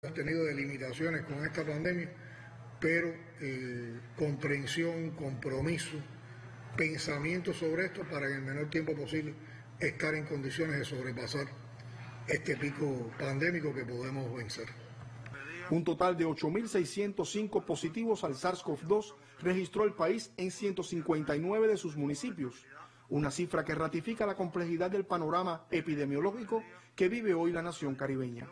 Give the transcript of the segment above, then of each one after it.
Hemos tenido delimitaciones con esta pandemia, pero eh, comprensión, compromiso, pensamiento sobre esto para en el menor tiempo posible estar en condiciones de sobrepasar este pico pandémico que podemos vencer. Un total de 8.605 positivos al SARS-CoV-2 registró el país en 159 de sus municipios, una cifra que ratifica la complejidad del panorama epidemiológico que vive hoy la nación caribeña.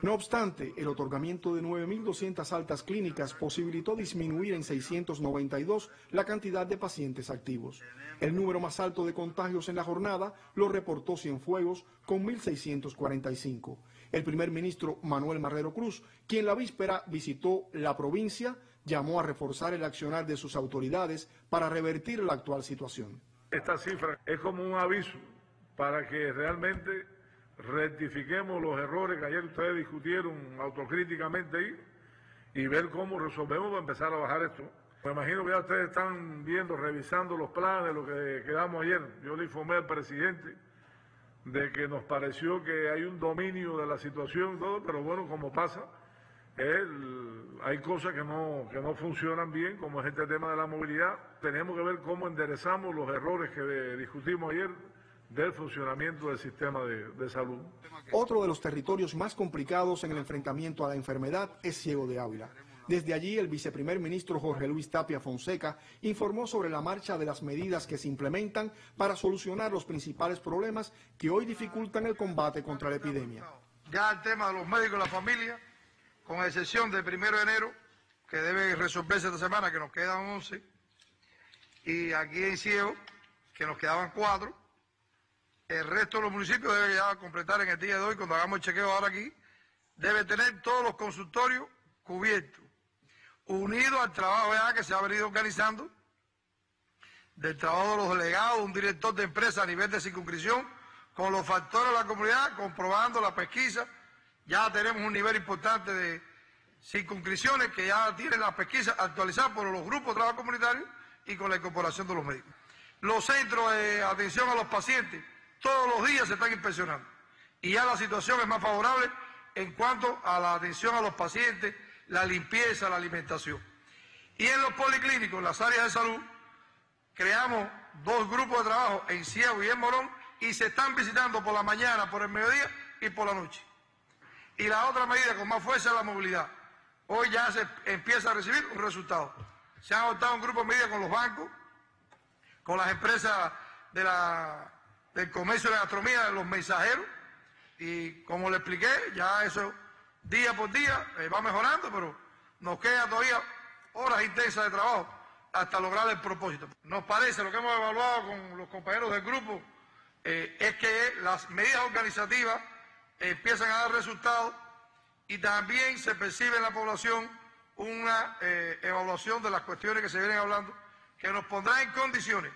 No obstante, el otorgamiento de 9.200 altas clínicas posibilitó disminuir en 692 la cantidad de pacientes activos. El número más alto de contagios en la jornada lo reportó Cienfuegos con 1.645. El primer ministro Manuel Marrero Cruz, quien la víspera visitó la provincia, llamó a reforzar el accionar de sus autoridades para revertir la actual situación. Esta cifra es como un aviso para que realmente rectifiquemos los errores que ayer ustedes discutieron autocríticamente ahí y ver cómo resolvemos para empezar a bajar esto. Me imagino que ya ustedes están viendo, revisando los planes, lo que quedamos ayer. Yo le informé al presidente de que nos pareció que hay un dominio de la situación todo, pero bueno, como pasa, hay cosas que no, que no funcionan bien, como es este tema de la movilidad. Tenemos que ver cómo enderezamos los errores que discutimos ayer del funcionamiento del sistema de, salud. Otro de los territorios más complicados en el enfrentamiento a la enfermedad es Ciego de Ávila. Desde allí, el viceprimer ministro Jorge Luis Tapia Fonseca informó sobre la marcha de las medidas que se implementan para solucionar los principales problemas que hoy dificultan el combate contra la epidemia. Ya el tema de los médicos y la familia, con excepción del primero de enero, que debe resolverse esta semana, que nos quedan 11, y aquí en Ciego, que nos quedaban cuatro, el resto de los municipios debe ya completar en el día de hoy, cuando hagamos el chequeo ahora aquí, debe tener todos los consultorios cubiertos, unidos al trabajo que se ha venido organizando, del trabajo de los delegados, un director de empresa a nivel de circunscripción, con los factores de la comunidad, comprobando la pesquisa. Ya tenemos un nivel importante de circunscripciones que ya tienen la pesquisa actualizada por los grupos de trabajo comunitario y con la incorporación de los médicos. Los centros de atención a los pacientes todos los días se están inspeccionando. Y ya la situación es más favorable en cuanto a la atención a los pacientes, la limpieza, la alimentación. Y en los policlínicos, en las áreas de salud, creamos dos grupos de trabajo en Ciego y en Morón y se están visitando por la mañana, por el mediodía y por la noche. Y la otra medida con más fuerza es la movilidad. Hoy ya se empieza a recibir un resultado. Se han adoptado un grupo de medidas con los bancos, con las empresas de la del comercio de la gastronomía de los mensajeros y como le expliqué, ya eso día por día eh, va mejorando, pero nos queda todavía horas intensas de trabajo hasta lograr el propósito. Nos parece, lo que hemos evaluado con los compañeros del grupo, eh, es que las medidas organizativas empiezan a dar resultados y también se percibe en la población una eh, evaluación de las cuestiones que se vienen hablando que nos pondrá en condiciones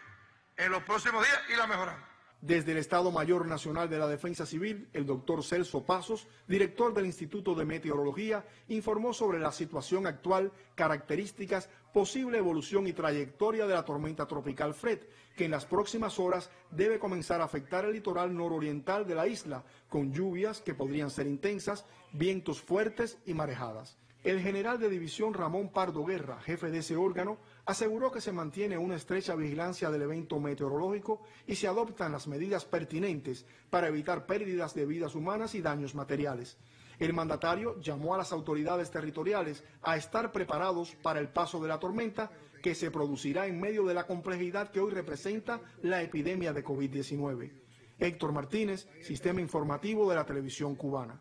en los próximos días y la mejorando. Desde el Estado Mayor Nacional de la Defensa Civil, el doctor Celso Pasos, director del Instituto de Meteorología, informó sobre la situación actual, características, posible evolución y trayectoria de la tormenta tropical Fred, que en las próximas horas debe comenzar a afectar el litoral nororiental de la isla, con lluvias que podrían ser intensas, vientos fuertes y marejadas. El general de división Ramón Pardo Guerra, jefe de ese órgano, aseguró que se mantiene una estrecha vigilancia del evento meteorológico y se adoptan las medidas pertinentes para evitar pérdidas de vidas humanas y daños materiales. El mandatario llamó a las autoridades territoriales a estar preparados para el paso de la tormenta que se producirá en medio de la complejidad que hoy representa la epidemia de COVID-19. Héctor Martínez, Sistema Informativo de la Televisión Cubana.